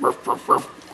Ruff, ruff, ruff.